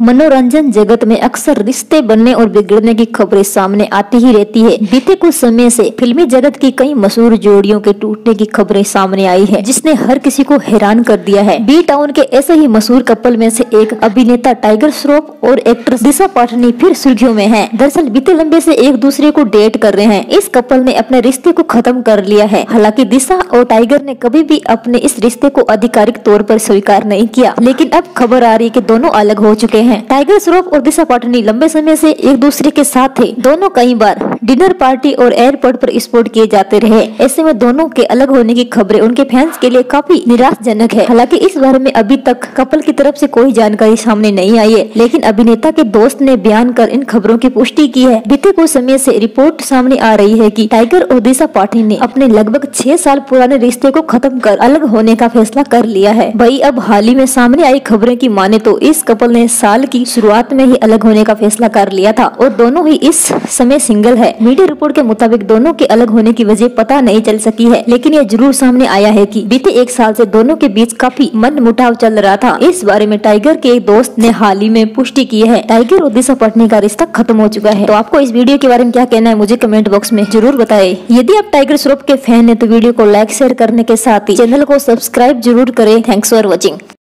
मनोरंजन जगत में अक्सर रिश्ते बनने और बिगड़ने की खबरें सामने आती ही रहती है। बीते कुछ समय से फिल्मी जगत की कई मशहूर जोड़ियों के टूटने की खबरें सामने आई है, जिसने हर किसी को हैरान कर दिया है। बी टाउन के ऐसे ही मशहूर कपल में से एक अभिनेता टाइगर श्रॉफ और एक्ट्रेस दिशा पाटनी फिर सुर्खियों में है। दरअसल बीते लंबे से एक दूसरे को डेट कर रहे हैं। इस कपल ने अपने रिश्ते को खत्म कर लिया है। हालाँकि दिशा और टाइगर ने कभी भी अपने इस रिश्ते को आधिकारिक तौर पर स्वीकार नहीं किया, लेकिन अब खबर आ रही है कि दोनों अलग हो चुके हैं। हैं। टाइगर श्रॉफ और दिशा पाटनी लंबे समय से एक दूसरे के साथ थे। दोनों कई बार डिनर पार्टी और एयरपोर्ट पर स्पोर्ट किए जाते रहे। ऐसे में दोनों के अलग होने की खबरें उनके फैंस के लिए काफ़ी निराशजनक है। हालाँकि इस बारे में अभी तक कपल की तरफ़ से कोई जानकारी सामने नहीं आई है, लेकिन अभिनेता के दोस्त ने बयान कर इन खबरों की पुष्टि की है। बीते कुछ समय से रिपोर्ट सामने आ रही है कि टाइगर और दिशा पाटिल ने अपने लगभग छह साल पुराने रिश्ते को खत्म कर अलग होने का फैसला कर लिया है। वही अब हाल ही में सामने आई खबरें की माने तो इस कपल ने साल की शुरुआत में ही अलग होने का फैसला कर लिया था और दोनों ही इस समय सिंगल है। मीडिया रिपोर्ट के मुताबिक दोनों के अलग होने की वजह पता नहीं चल सकी है, लेकिन यह ज़रूर सामने आया है कि बीते एक साल से दोनों के बीच काफ़ी मन मुटाव चल रहा था। इस बारे में टाइगर के एक दोस्त ने हाल ही में पुष्टि की है। टाइगर और दिशा पटनी का रिश्ता खत्म हो चुका है। तो आपको इस वीडियो के बारे में क्या कहना है, मुझे कमेंट बॉक्स में ज़रूर बताए। यदि आप टाइगर श्रॉफ के फ़ैन है तो वीडियो को लाइक, शेयर करने के साथ ही चैनल को सब्सक्राइब ज़रूर करें। Thanks for watching.